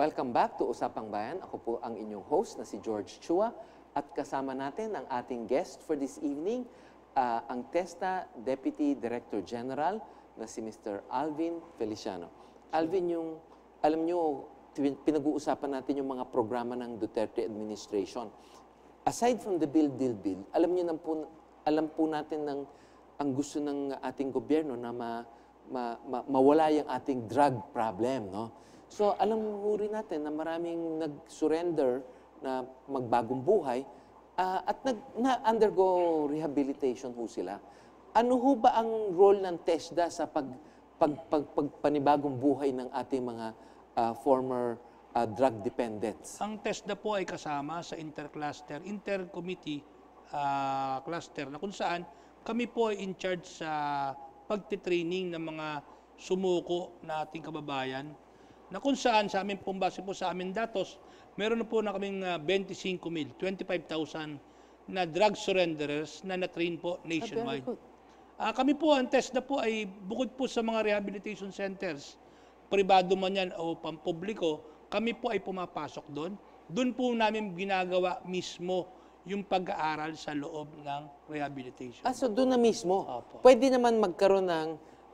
Welcome back to Usapang Bayan. Ako po ang inyong host na si George Chua at kasama natin ang ating guest for this evening, ah, ang TESTA Deputy Director General na si Mr. Alvin Feliciano. Alvin, yung, alam nyo, pinag-uusapan natin yung mga programa ng Duterte administration. Aside from the Build, Deal, Build, alam nyo po, alam po natin ng ang gusto ng ating gobyerno na ma, ma, ma- mawala yung ating drug problem, no? So, alam mo rin natin na maraming nag-surrender na magbagong buhay ah, at nag, na-undergo rehabilitation ho sila. Ano ho ba ang role ng TESDA sa pag, pag, pag, pagpanibagong buhay ng ating mga ah, former ah, drug dependents? Ang TESDA po ay kasama sa intercluster, intercommittee ah, cluster na kung saan kami po ay in charge sa pagtitraining ng mga sumuko na ating kababayan na kung saan sa amin pong base po sa amin datos, meron na po na kaming ah, 25 mil, 25,000 na drug surrenderers na na-train po Ah, nationwide. Ah, kami po, ang TESDA po ay bukod po sa mga rehabilitation centers, pribado man yan o pampubliko, kami po ay pumapasok doon. Doon po namin ginagawa mismo yung pag-aaral sa loob ng rehabilitation. Ah, so doon na mismo. Opo. Pwede naman magkaroon ng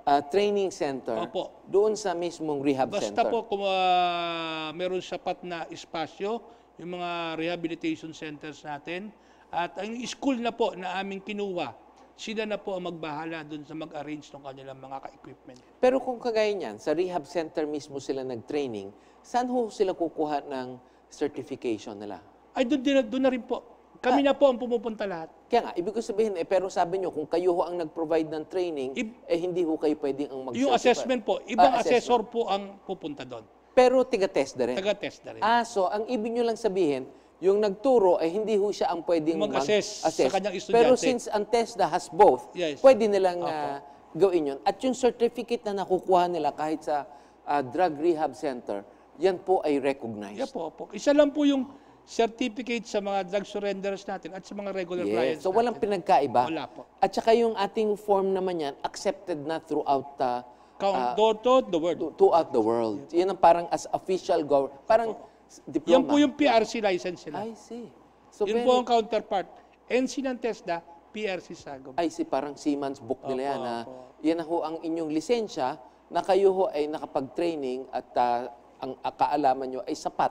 ah, training center Opo. doon sa mismong rehab Basta center. po kung ah, meron sapat na espasyo, yung mga rehabilitation centers natin, at ang school na po na aming kinuha, sila na po ang magbahala doon sa mag-arrange ng kanilang mga ka-equipment. Pero kung kagaya niyan, sa rehab center mismo sila nag-training, saan ho sila kukuha ng certification nila? Ay, doon, doon na rin po. Kami na po ang pumupunta lahat. Kaya nga, ibig ko sabihin, eh, pero sabi nyo, kung kayo ho ang nag-provide ng training, Ib- eh hindi ho kayo pwedeng ang mag Yung assessment po, ibang Ah, assessor po ang pupunta doon. Pero tiga-test na rin. Taga-test na rin. Ah, so ang ibig nyo lang sabihin, yung nagturo ay hindi ho siya ang pwedeng Mag-assess sa kanyang estudyante. Pero since ang TESDA has both, Yes. pwede nilang ah, gawin yun. At yung certificate na nakukuha nila kahit sa ah, drug rehab center, yan po ay recognized. Yeah po, po. Isa lang po yung certificate sa mga drug surrenderers natin at sa mga regular Yes. clients So walang natin. pinagkaiba. Wala po. At saka yung ating form naman yan, accepted na throughout uh, Count, door to the word. to- throughout the world. Yan ang parang as official government. Parang s- diploma. Yan po yung PRC license nila. I see. So very- po ang counterpart. NC ng TESDA, PRC Sagom. I see, parang Siemens book nila Opo, yan na opo. yan ho ang inyong lisensya na kayo ho ay nakapag-training at ah, ang ah, kaalaman nyo ay sapat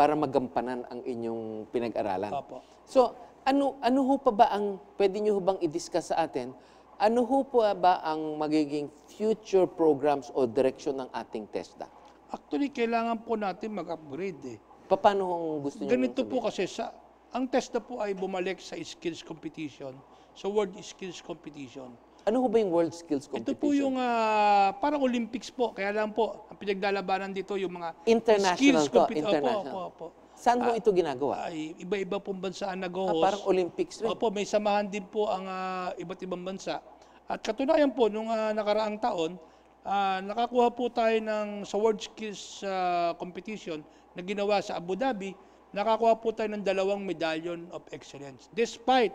para magampanan ang inyong pinag-aralan. Opo. So, ano ano ho pa ba ang pwede nyo ho bang i-discuss sa atin? Ano ho pa ba ang magiging future programs o direksyon ng ating TESDA? Actually, kailangan po natin mag-upgrade eh. Pa- Paano ang gusto nyo? Ganito po kasi sa ang TESDA po ay bumalik sa skills competition, sa world skills competition. Ano ba yung World Skills Competition? Ito po yung ah, parang Olympics po. Kaya lang po, ang pinaglalabanan dito yung mga International skills to, competi- international. Opo, opo, opo. Saan ho ito ginagawa? Ay, iba-iba pong bansa ang Ah, nag-host. parang Olympics rin. Opo, may samahan din po ang ah, iba't ibang bansa. At katunayan po, nung ah, nakaraang taon, ah, nakakuha po tayo ng, sa World Skills ah, Competition na ginawa sa Abu Dhabi, nakakuha po tayo ng dalawang Medallion of Excellence. Despite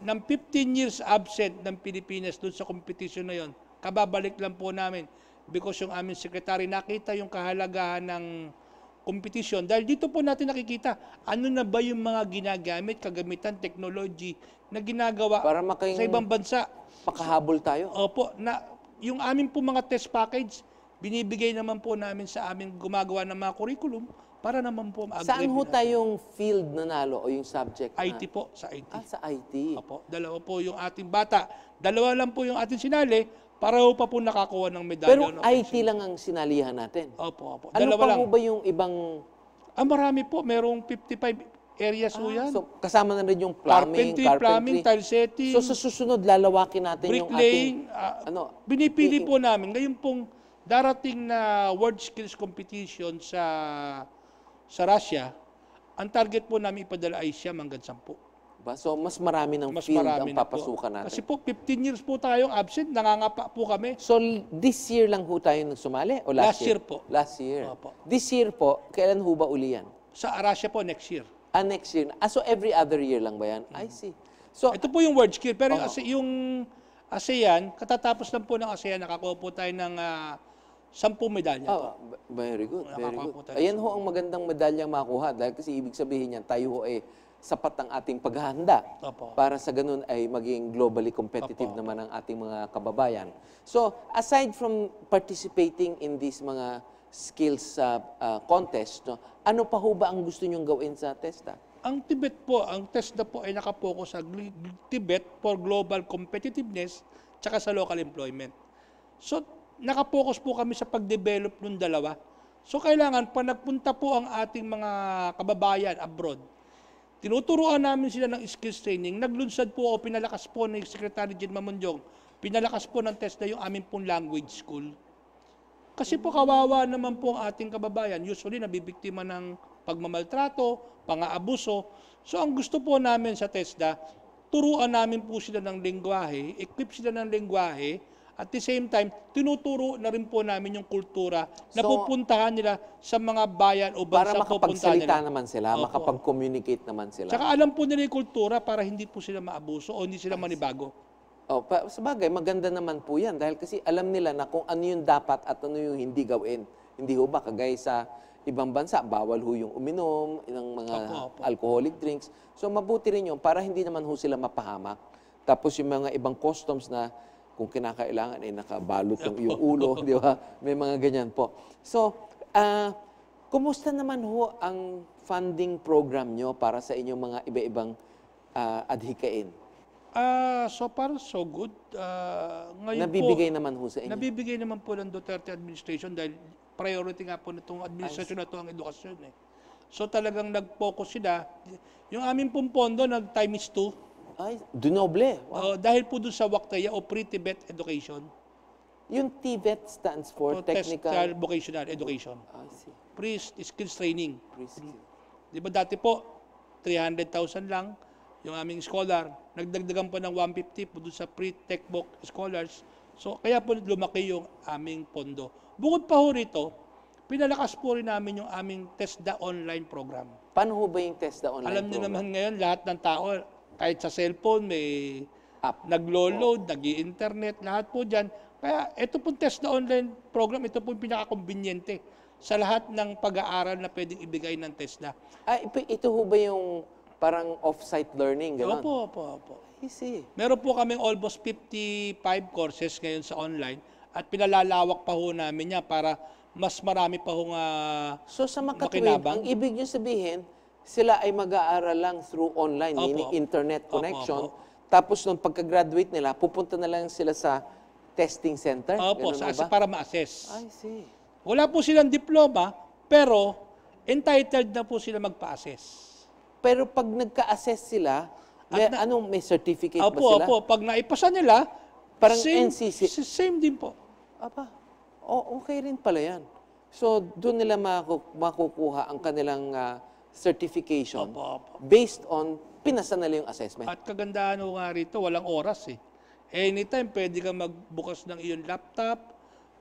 ng 15 years absent ng Pilipinas doon sa competition na yon, kababalik lang po namin because yung aming secretary nakita yung kahalagahan ng competition. Dahil dito po natin nakikita ano na ba yung mga ginagamit, kagamitan, technology na ginagawa Para makaing- sa ibang bansa. Makahabol tayo. Opo, na yung aming po mga test package, binibigay naman po namin sa aming gumagawa ng mga curriculum para naman po ma-upgrade Saan ho tayong field nanalo o yung subject na? IT po, sa IT. Ah, sa IT. Opo, dalawa po yung ating bata. Dalawa lang po yung ating sinali, pareho pa po nakakuha ng medalya. Pero no? IT lang ang sinalihan natin. Opo, opo. Ano Dalawa pa lang. ho ba yung ibang... Ah, marami po. Merong 55 areas po yan. Ah, So, kasama na rin yung plumbing, carpentry, carpentry. plumbing, tile setting, So, sa susunod, lalawakin natin yung ating... ah, ano, binipili po namin. Ngayon pong darating na World Skills Competition sa sa Russia, ang target po namin ipadala ay siyam hanggang 10. Ba? So, mas marami ng Mas field marami ang na po. papasukan natin. Kasi po 15 years po tayong absent, nangangapa po kami. So, this year lang ho tayo nagsumali? O last, Last year po. Last year. Opo. This year po, kailan ho ba uli yan? Sa Russia po next year. Ah, next year. Ah, so every other year lang ba yan? I see. So, Ito po yung word skill. Pero yung. ASE- yung ASEAN, katatapos lang po ng ASEAN, nakakuha po tayo ng ah, 10 medalya po. Oh, b- very good, very good. tayo Ayan ho ang magandang medalyang makuha dahil kasi ibig sabihin niyan, tayo ho ay sapat ang ating paghahanda Opo. para sa ganun ay maging globally competitive Opo. naman ang ating mga kababayan. So, aside from participating in these mga skills uh, uh, contest, no, ano pa ho ba ang gusto niyong gawin sa TESTA? Ang Tibet po, ang TESDA po ay nakapokus sa gl- Tibet for global competitiveness tsaka sa local employment. So, nakapokus po kami sa pag-develop ng dalawa. So, kailangan pa nagpunta po ang ating mga kababayan abroad, tinuturuan namin sila ng skills training. Naglunsad po o pinalakas po ni Secretary Jin Mamunjong, pinalakas po ng TESDA yung aming pong language school. Kasi po kawawa naman po ang ating kababayan. Usually nabibiktima ng pagmamaltrato, pang-aabuso. So ang gusto po namin sa TESDA, turuan namin po sila ng lengguwahe, equip sila ng lengguwahe, at the same time, tinuturo na rin po namin yung kultura na So, pupuntahan nila sa mga bayan o Para bansa pupuntahan makapagsalita nila. naman sila, Opo. makapag-communicate naman sila. Tsaka alam po nila yung kultura para hindi po sila maabuso o hindi sila manibago. Oh, pa, sa bagay, maganda naman po yan dahil kasi alam nila na kung ano yung dapat at ano yung hindi gawin. Hindi ho ba, kagaya sa ibang bansa, bawal ho yung uminom ng mga Opo, opo. alcoholic drinks. So mabuti rin yun para hindi naman ho sila mapahamak. Tapos yung mga ibang customs na kung kinakailangan ay nakabalot yung, yung ulo, di ba? May mga ganyan po. So, ah, kumusta naman ho ang funding program nyo para sa inyong mga iba-ibang ah, adhikain? Ah, so far so good. Ngayon Nabibigay po, naman ho sa inyo? Nabibigay naman po ng Duterte administration dahil priority nga po nitong administration na ito ang edukasyon eh. So talagang nag-focus sila. Yung aming pong pondo nag times 2 Ay, dunoble. Wow. dahil po dun sa Waktaya o Pre-Tibet Education Yung TVET stands for Technical... Technical Vocational Education. I see. Pre-skills training. Pre-skill. Di ba dati po 300,000 lang yung aming scholar. Nagdagdagan po ng 150 po dun sa pre-tech book scholars. So, kaya po lumaki yung aming pondo. Bukod pa ho rito, pinalakas po rin namin yung aming TESDA online program. Paano ho ba yung TESDA online Alam niyo program? naman ngayon, lahat ng tao, kahit sa cellphone, may App. naglo-load, nag internet lahat po dyan. Kaya ito pong TESDA online program, ito po yung pinaka-conveniente sa lahat ng pag-aaral na pwedeng ibigay ng TESDA. Ah, ito, ho ba yung parang off-site learning? Ganon? Opo, opo, opo. I see. Meron po kaming almost 55 courses ngayon sa online at pinalalawak pa ho namin niya para mas marami pa ho nga So sa makatwid, ang ibig nyo sabihin, sila ay mag-aaral lang through online, Opo, meaning opo. internet Opo, connection. opo. Tapos nung pagka-graduate nila, pupunta na lang sila sa testing center? opo, sa, ba? para ma-assess. I see. Wala po silang diploma, pero entitled na po sila magpa-assess. Pero pag nagka-assess sila, may, anong may certificate ba Opo, sila? opo, pag naipasa nila, Parang same, NCC. Same din po. Aba, o, okay rin pala yan. So, doon nila maku- makukuha ang kanilang ah, certification Opo, opo. based on pinasa nila yung assessment. At kagandahan ho nga rito, walang oras eh. Anytime, pwede kang magbukas ng iyong laptop,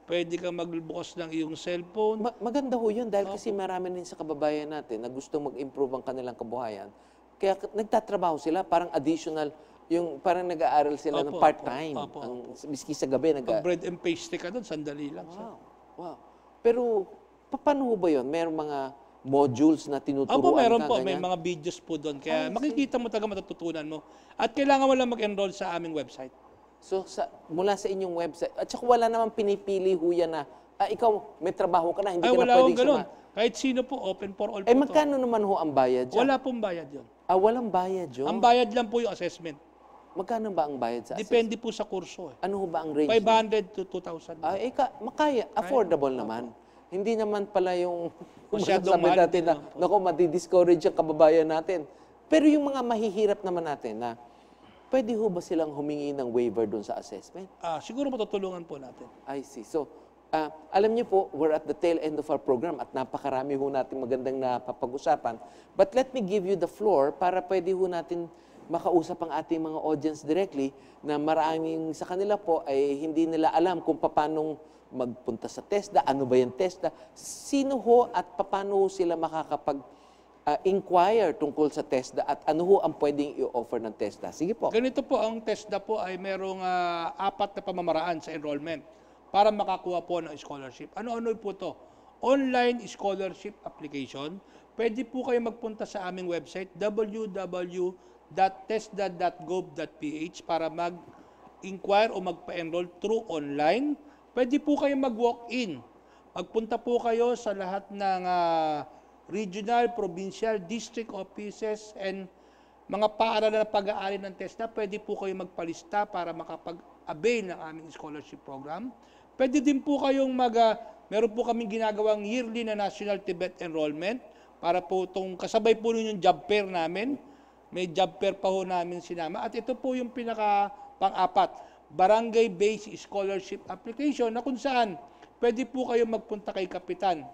pwede kang magbukas ng iyong cellphone. Ma- maganda ho yun dahil kasi marami din sa kababayan natin na gustong mag-improve ang kanilang kabuhayan. Kaya k- nagtatrabaho sila, parang additional, yung parang nag-aaral sila ng Opo, part-time. opo, opo, Ang, miski sa gabi, nag Pag bread and pastry ka doon, sandali lang. Wow, wow. Pero, pa- paano ho ba yun? Merong mga modules na tinuturuan Opo, meron ka, po. May ganyan? mga videos po doon. Kaya makikita mo talaga matututunan mo. At kailangan mo lang mag-enroll sa aming website. So, sa, mula sa inyong website, at saka wala naman pinipili ho yan na, ah, ikaw, may trabaho ka na, hindi Ay, ka na pwedeng ganun. suma. Kahit sino po, open for all Eh, po to. magkano naman ho ang bayad dyan? Wala pong bayad yun. Ah, walang bayad yun? Ang bayad lang po yung assessment. Magkano ba ang bayad sa assessment? Depende po sa kurso. Eh. Ano ho ba ang range? 500 to 2,000. Ah, eh, ka, makaya, affordable naman. Hindi naman pala yung Masyadong masasabi mahal, natin na, naku, madi-discourage ang kababayan natin. Pero yung mga mahihirap naman natin na, pwede ho ba silang humingi ng waiver doon sa assessment? Ah, siguro matutulungan po natin. I see. So, ah, alam niyo po, we're at the tail end of our program at napakarami ho natin magandang napapag-usapan. But let me give you the floor para pwede ho natin makausap ang ating mga audience directly na maraming sa kanila po ay hindi nila alam kung paano magpunta sa TESDA, ano ba yung TESDA, sino ho at paano sila makakapag ah, inquire tungkol sa TESDA at ano ho ang pwedeng i-offer ng TESDA. Sige po. Ganito po, ang TESDA po ay merong ah, apat na pamamaraan sa enrollment. para makakuha po ng scholarship. Ano-ano po to? Online scholarship application. Pwede po kayo magpunta sa aming website www.tesda.gov.ph para mag-inquire o magpa-enroll through online. Pwede po kayo mag-walk-in. Magpunta po kayo sa lahat ng ah, regional, provincial, district offices and mga paaralan na pag-aari ng TESDA, pwede po kayo magpalista para makapag-avail ng aming scholarship program. Pwede din po kayong mag, ah, meron po kaming ginagawang yearly na National Tibet Enrollment para po itong kasabay po nun yung job fair namin. May job fair pa ho namin sinama. At ito po yung pinaka pang-apat, barangay-based scholarship application na kung saan pwede po kayo magpunta kay Kapitan.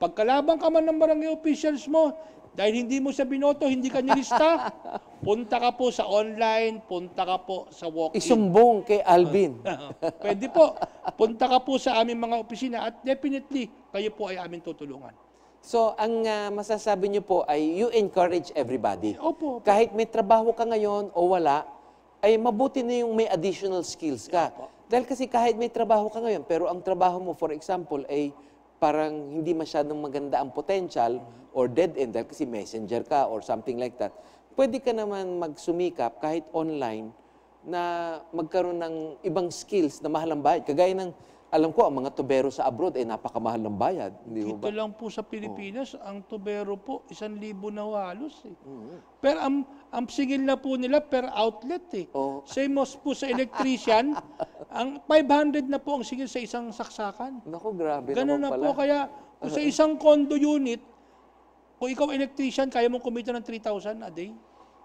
Pagkalabang ka man ng barangay officials mo, dahil hindi mo siya binoto, hindi ka nilista, punta ka po sa online, punta ka po sa walk-in. Isumbong kay Alvin. Pwede po. Punta ka po sa aming mga opisina at definitely kayo po ay aming tutulungan. So, ang ah, masasabi niyo po ay you encourage everybody. Opo. Kahit may trabaho ka ngayon o wala, ay mabuti na yung may additional skills ka. Dahil kasi kahit may trabaho ka ngayon, pero ang trabaho mo, for example, ay parang hindi masyadong maganda ang potential or dead end dahil kasi messenger ka or something like that, pwede ka naman magsumikap kahit online na magkaroon ng ibang skills na mahal ang bayad. Kagaya ng, alam ko, ang mga tubero sa abroad ay napakamahal ng bayad. Hindi Dito ba? lang po sa Pilipinas, ang tubero po, isang libo na halos eh. Mm-hmm. Pero ang, ang sigil na po nila per outlet eh. Oo. Same as po sa electrician, ang 500 na po ang sigil sa isang saksakan. Naku, grabe Ganun naman na pala. po, kaya kung sa isang condo unit, kung ikaw electrician, kaya mong kumita ng 3,000 a day.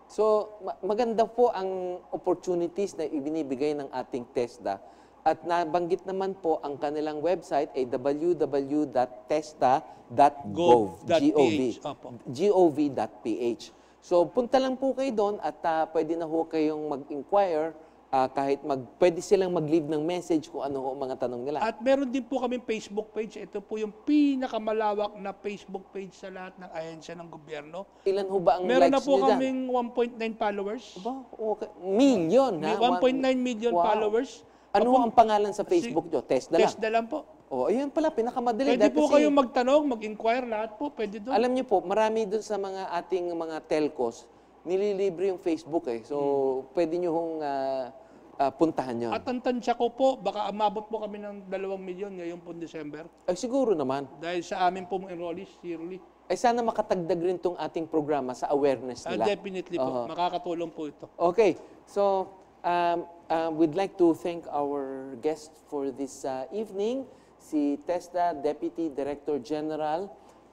So, ma- maganda po ang opportunities na ibinibigay ng ating TESDA. At nabanggit naman po ang kanilang website ay www.testa.gov. Gov.ph. Opo. gov.ph. So, punta lang po kayo doon at ah, pwede na ho kayong mag-inquire ah, kahit mag, pwede silang mag-leave ng message kung ano ho ang mga tanong nila. At meron din po kami Facebook page. Ito po yung pinakamalawak na Facebook page sa lahat ng ahensya ng gobyerno. Ilan ho ba ang Meron na likes po nyo dyan? kaming 1.9 followers. Ba, okay. Million, ha? 1.9 million Wow. followers. Ano ho ang pangalan sa Facebook nyo? Tesda lang. Test na lang po. Oh, ayun pala, pinakamadali. Pwede Dahil po kasi, kayong magtanong, mag-inquire, lahat po. Pwede doon. Alam niyo po, marami doon sa mga ating mga telcos, nililibre yung Facebook eh. So, pwede niyo hong ah, ah, puntahan yun. At ang tansya ko po, baka umabot po kami ng 2 milyon ngayong po December. Ay, siguro naman. Dahil sa amin po enrollees, yearly. Ay, sana makatagdag rin tong ating programa sa awareness Ah, nila. definitely po. Makakatulong po ito. Okay, so um, uh, we'd like to thank our guest for this uh, evening, si TESDA Deputy Director General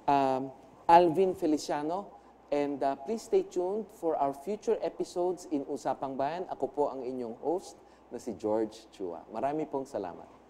um, Alvin Feliciano. And uh, please stay tuned for our future episodes in Usapang Bayan. Ako po ang inyong host na si George Chua. Marami pong salamat.